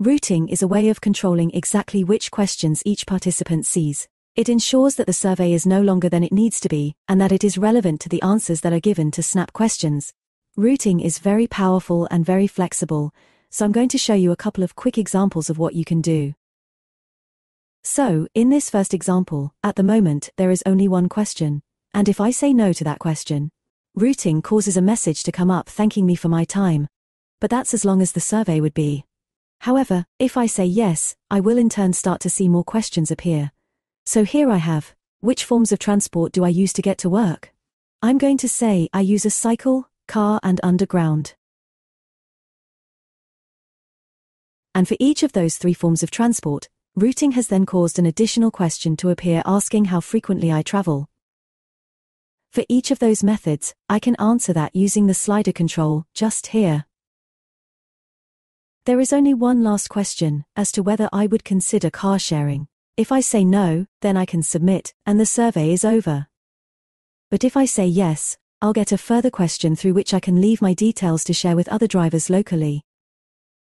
Routing is a way of controlling exactly which questions each participant sees. It ensures that the survey is no longer than it needs to be, and that it is relevant to the answers that are given to SNAP questions. Routing is very powerful and very flexible, so I'm going to show you a couple of quick examples of what you can do. So, in this first example, at the moment, there is only one question. And if I say no to that question, routing causes a message to come up thanking me for my time. But that's as long as the survey would be. However, if I say yes, I will in turn start to see more questions appear. So here I have, which forms of transport do I use to get to work? I'm going to say I use a cycle, car and underground. And for each of those three forms of transport, routing has then caused an additional question to appear asking how frequently I travel. For each of those methods, I can answer that using the slider control, just here. There is only one last question, as to whether I would consider car sharing. If I say no, then I can submit, and the survey is over. But if I say yes, I'll get a further question through which I can leave my details to share with other drivers locally.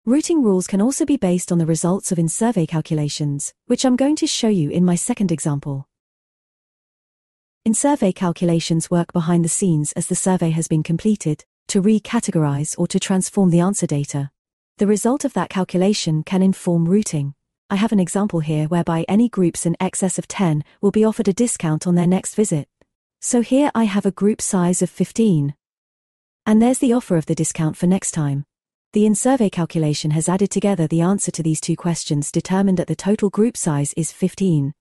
Routing rules can also be based on the results of in-survey calculations, which I'm going to show you in my second example. In-survey calculations work behind the scenes as the survey has been completed, to recategorize or to transform the answer data. The result of that calculation can inform routing. I have an example here whereby any groups in excess of 10 will be offered a discount on their next visit. So here I have a group size of 15. And there's the offer of the discount for next time. The in-survey calculation has added together the answer to these two questions determined that the total group size is 15.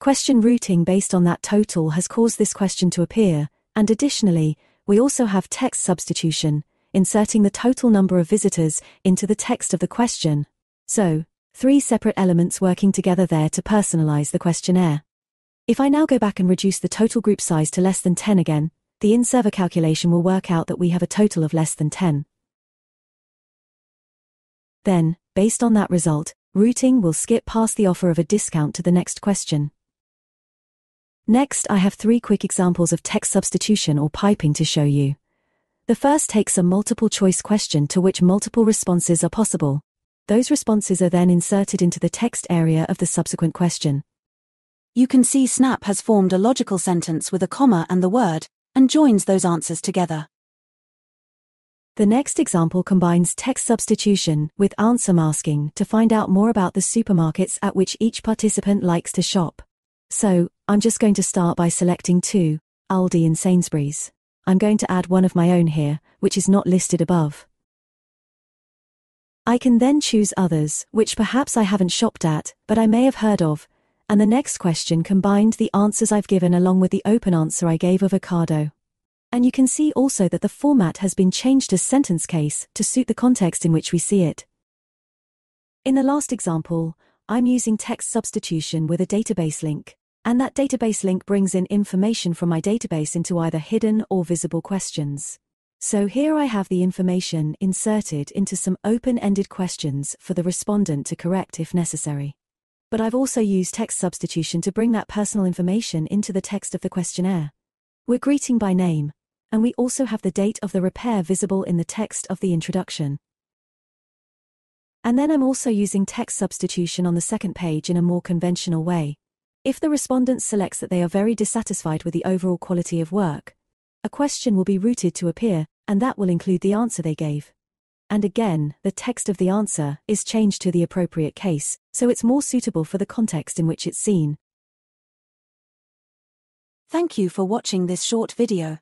Question routing based on that total has caused this question to appear, and additionally, we also have text substitution, inserting the total number of visitors into the text of the question. So, three separate elements working together there to personalize the questionnaire. If I now go back and reduce the total group size to less than 10 again, the in-survey calculation will work out that we have a total of less than 10. Then, based on that result, routing will skip past the offer of a discount to the next question. Next, I have three quick examples of text substitution or piping to show you. The first takes a multiple choice question to which multiple responses are possible. Those responses are then inserted into the text area of the subsequent question. You can see Snap has formed a logical sentence with a comma and the word, and joins those answers together. The next example combines text substitution with answer masking to find out more about the supermarkets at which each participant likes to shop. So, I'm just going to start by selecting two, Aldi and Sainsbury's. I'm going to add one of my own here, which is not listed above. I can then choose others, which perhaps I haven't shopped at, but I may have heard of, and the next question combined the answers I've given along with the open answer I gave of Ocado. And you can see also that the format has been changed to sentence case to suit the context in which we see it. In the last example, I'm using text substitution with a database link, and that database link brings in information from my database into either hidden or visible questions. So here I have the information inserted into some open-ended questions for the respondent to correct if necessary. But I've also used text substitution to bring that personal information into the text of the questionnaire. We're greeting by name, and we also have the date of the repair visible in the text of the introduction. And then I'm also using text substitution on the second page in a more conventional way. If the respondent selects that they are very dissatisfied with the overall quality of work, a question will be routed to appear, and that will include the answer they gave. And again, the text of the answer is changed to the appropriate case, so it's more suitable for the context in which it's seen. Thank you for watching this short video.